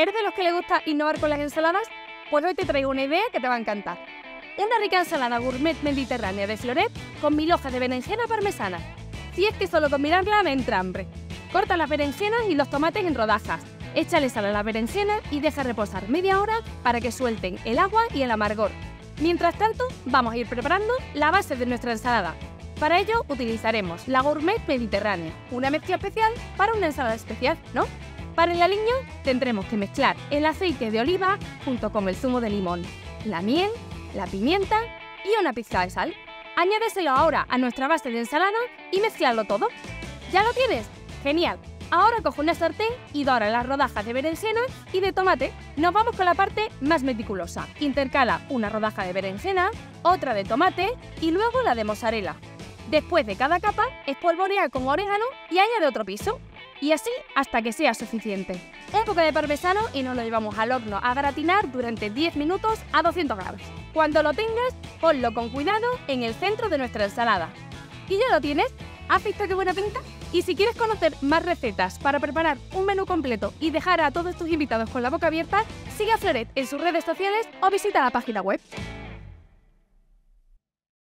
¿Eres de los que le gusta innovar con las ensaladas? Pues hoy te traigo una idea que te va a encantar. Una rica ensalada gourmet mediterránea de floret con mil hojas de berenjena parmesana. Si es que solo con mirarla me entra hambre. Corta las berenjenas y los tomates en rodajas. Échale sal a la berenjena y deja reposar media hora para que suelten el agua y el amargor. Mientras tanto, vamos a ir preparando la base de nuestra ensalada. Para ello utilizaremos la gourmet mediterránea, una mezcla especial para una ensalada especial, ¿no? Para el aliño tendremos que mezclar el aceite de oliva junto con el zumo de limón, la miel, la pimienta y una pizca de sal. Añádeselo ahora a nuestra base de ensalada y mezclarlo todo. ¿Ya lo tienes? ¡Genial! Ahora coge una sartén y dora las rodajas de berenjena y de tomate. Nos vamos con la parte más meticulosa. Intercala una rodaja de berenjena, otra de tomate y luego la de mozzarella. Después de cada capa, espolvorea con orégano y añade otro piso y así hasta que sea suficiente. Un poco de parmesano y nos lo llevamos al horno a gratinar durante 10 minutos a 200 grados. Cuando lo tengas, ponlo con cuidado en el centro de nuestra ensalada. ¿Y ya lo tienes? ¿Has visto qué buena pinta? Y si quieres conocer más recetas para preparar un menú completo y dejar a todos tus invitados con la boca abierta, sigue a Floret en sus redes sociales o visita la página web.